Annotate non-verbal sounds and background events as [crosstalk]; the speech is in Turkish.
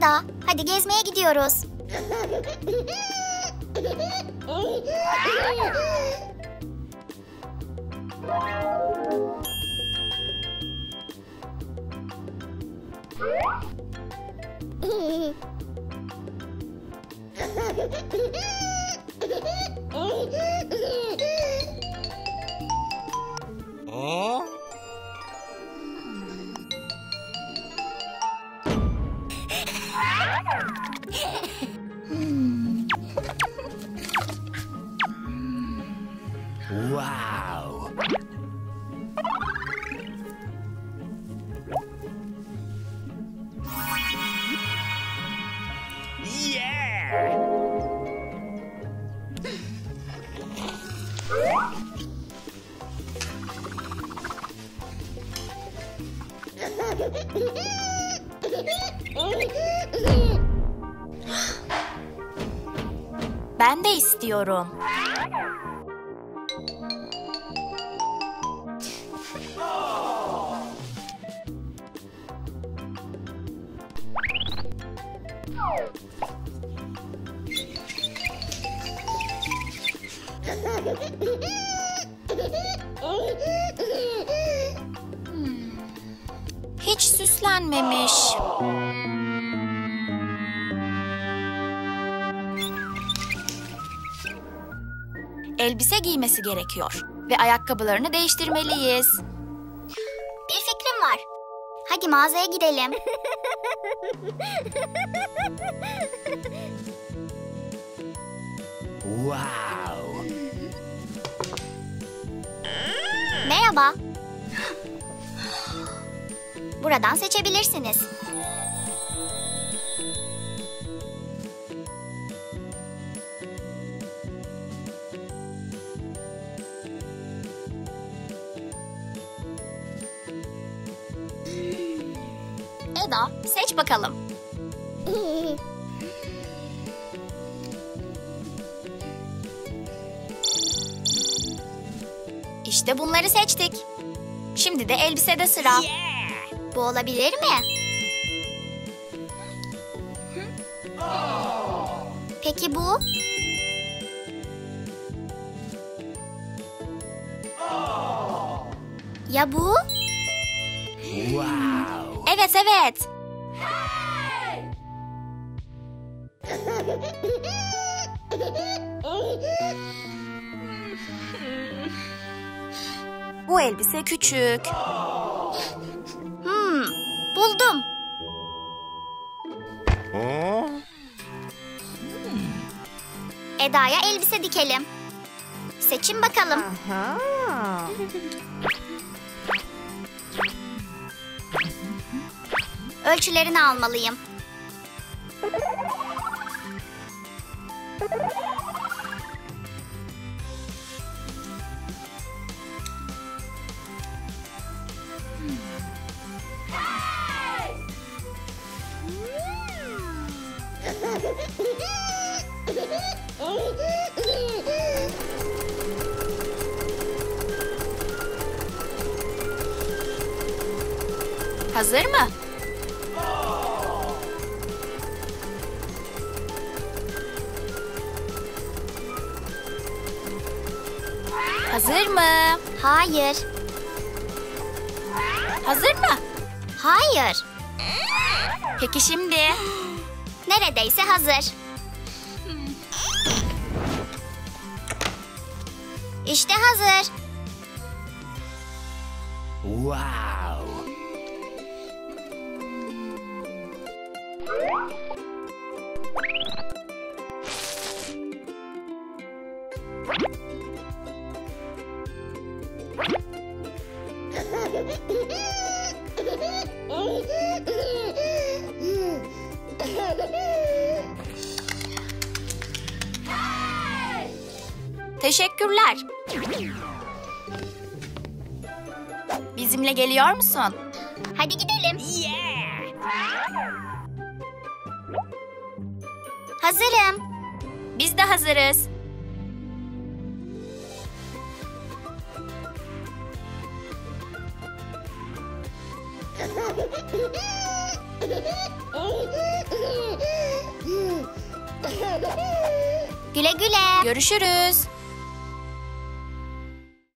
Eda, hadi gezmeye gidiyoruz. [laughs] Ben de istiyorum. [laughs] Hiç süslenmemiş. Elbise giymesi gerekiyor ve ayakkabılarını değiştirmeliyiz. Bir fikrim var. Hadi mağazaya gidelim. Wow. Merhaba. Buradan seçebilirsiniz. Eda, seç bakalım. İşte bunları seçtik. Şimdi de elbisede sıra. Bu olabilir mi? Peki bu? Ya bu? Wow. Evet evet. Bu elbise küçük. Hmm, buldum. Eda'ya elbise dikelim. Seçin bakalım. Ölçülerini almalıyım. Hazır mı? Hazır mı? Hayır. Hazır mı? Hayır. Peki şimdi? Neredeyse hazır. İşte hazır. Wow. Teşekkürler. Bizimle geliyor musun? Hadi gidelim. Hazırım. Biz de hazırız. Güle güle. Görüşürüz.